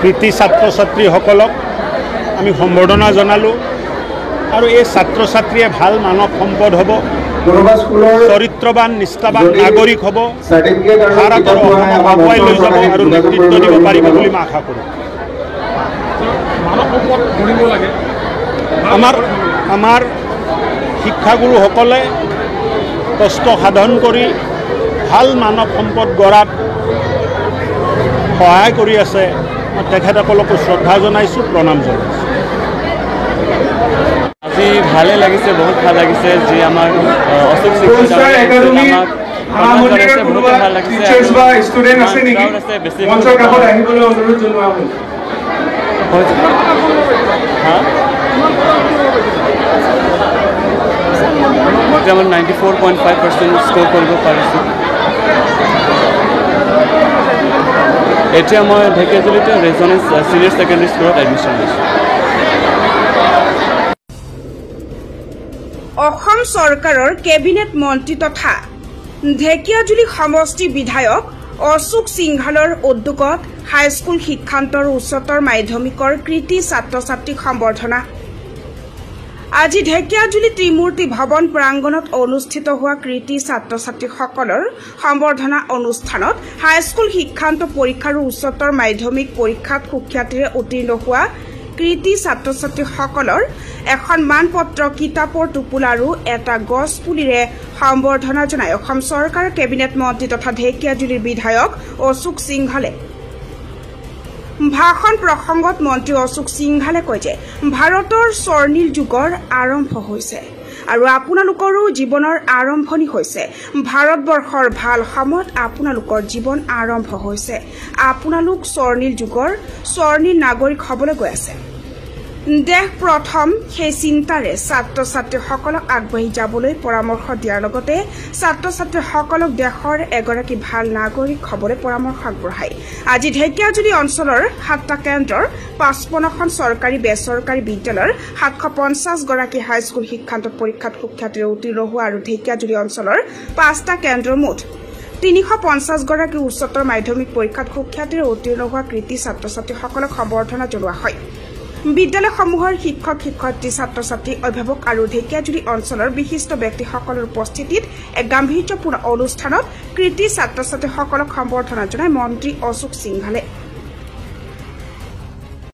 কৃতি ছাত্ৰ ছাত্ৰীসকলক আমি সম্বৰ্ধনা জনালোঁ আৰু এই ছাত্ৰ ছাত্ৰীয়ে ভাল মানৱ সম্পদ হ'ব চৰিত্ৰবান নিষ্ঠাবান নাগৰিক হ'ব ভাৰতৰ অসমক আগুৱাই লৈ যাব আৰু নেতৃত্ব দিব পাৰিব। বুলি মই আশা কৰোঁ। আমাৰ আমাৰ শিক্ষাগুৰুসকলে কষ্ট সাধন কৰি ভাল মানৱ সম্পদ গঢ়াত সহায় কৰি আছে মই তেখেতসকলকো শ্ৰদ্ধা জনাইছোঁ প্ৰণাম জনাইছোঁ। আজি ভালে লাগিছে বহুত ভাল লাগিছে যি আমাৰ অশোক আমাক বহুত ভাল লাগিছে। বেছি ninety four point five percent score কৰিব পাৰিছোঁ। এতিয়া মই ঢেকীয়াজুলিতে ৰেজনেঞ্চ ছিনিয়ৰ ছেকেণ্ডেৰী স্কুলত এডমিশ্যন লৈছোঁ। অসম চৰকাৰৰ কেবিনেট মন্ত্ৰী তথা ঢেকীয়াজুলি সমষ্টি বিধায়ক অশোক সিংঘালৰ উদ্যোগত হাইস্কুল শিক্ষান্তৰ উচ্চতৰ মাধ্যমিকৰ কৃতি ছাত্ৰ ছাত্ৰীক সম্বৰ্ধনা আজি ঢেকীয়াজুলি ত্ৰিমূৰ্তি ভৱন প্ৰাংগণত অনুষ্ঠিত হোৱা কৃতি ছাত্ৰ ছাত্ৰীসকলৰ সম্বৰ্ধনা অনুষ্ঠানত হাইস্কুল শিক্ষান্ত পৰীক্ষা আৰু উচ্চতৰ মাধ্যমিক পৰীক্ষাত সুখ্যাতিৰে উত্তীৰ্ণ হোৱা কৃতি ছাত্ৰ ছাত্ৰীসকলৰ এখন মানপত্ৰ কিতাপৰ টোপোলা আৰু এটা গছ পুলিৰে সম্বৰ্ধনা জনাই অসম চৰকাৰৰ কেবিনেট মন্ত্ৰী তথা ঢেকীয়াজুলিৰ বিধায়ক অশোক সিংঘলে। ভাষণ প্ৰসংগত মন্ত্ৰী অশোক সিংঘালে কয় যে ভাৰতৰ স্বৰ্ণীল যুগৰ আৰম্ভ হৈছে আৰু আপোনালোকৰো জীৱনৰ আৰম্ভণি হৈছে। ভাৰতবৰ্ষৰ ভাল সময়ত আপোনালোকৰ জীৱন আৰম্ভ হৈছে। আপোনালোক স্বৰ্ণীল যুগৰ স্বৰ্ণীল নাগৰিক হ'বলৈ গৈ আছে। দেশ প্ৰথম সেই চিন্তাৰে ছাত্ৰ ছাত্ৰীসকলক আগবাঢ়ি যাবলৈ পৰামৰ্শ দিয়াৰ লগতে ছাত্ৰ ছাত্ৰীসকলক দেশৰ এগৰাকী ভাল নাগৰিক হ'বলৈ পৰামৰ্শ আগবঢ়ায়। আজি ঢেকীয়াজুলি অঞ্চলৰ সাতটা কেন্দ্ৰৰ পাঁচপন্নখন চৰকাৰী বেচৰকাৰী বিদ্যালয়ৰ সাতশ পঞ্চাছগৰাকী হাইস্কুল শিক্ষান্ত পৰীক্ষাত সুখ্যাতিৰে উত্তীৰ্ণ হোৱা আৰু ঢেকীয়াজুলি অঞ্চলৰ পাঁচটা কেন্দ্ৰৰ মুঠ তিনিশ পঞ্চাছগৰাকী উচ্চতৰ মাধ্যমিক পৰীক্ষাত সুখ্যাতিৰে উত্তীৰ্ণ হোৱা কৃতি ছাত্ৰ ছাত্ৰীসকলক সম্বৰ্ধনা জনোৱা হয়। বিদ্যালয়সমূহৰ শিক্ষক শিক্ষয়িত্ৰী ছাত্ৰ ছাত্ৰী অভিভাৱক আৰু ঢেকীয়াজুলি অঞ্চলৰ বিশিষ্ট ব্যক্তিসকলৰ উপস্থিতিত এক গাম্ভীৰ্যপূৰ্ণ অনুষ্ঠানত কৃতি ছাত্ৰ ছাত্ৰীসকলক সম্বৰ্ধনা জনাই মন্ত্ৰী অশোক সিংঘালে